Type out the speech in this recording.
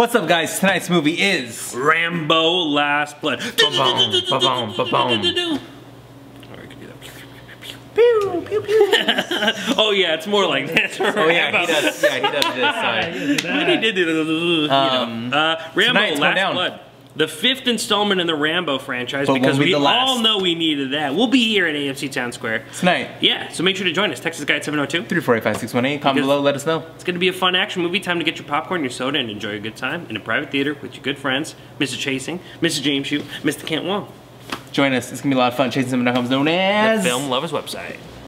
What's up, guys? Tonight's movie is Rambo Last Blood. Ba-boom, ba-boom, ba-boom. Pew pew pew. Oh yeah, it's more like that. Oh yeah, he does. Yeah, he does this. What he did, you know. Um, uh, Rambo Last. Blood. The fifth installment in the Rambo franchise But because won't be we all know we needed that. We'll be here at AMC Town Square. Tonight, Yeah, so make sure to join us. Texas Guide 702. three four eight five six one eight. Comment below. Let us know. It's going to be a fun action movie. Time to get your popcorn, your soda, and enjoy a good time in a private theater with your good friends, Mr. Chasing, Mr. James Hsu, Mr. Kent Wong. Join us. It's gonna be a lot of fun. Chasing some known The as Film Lovers website.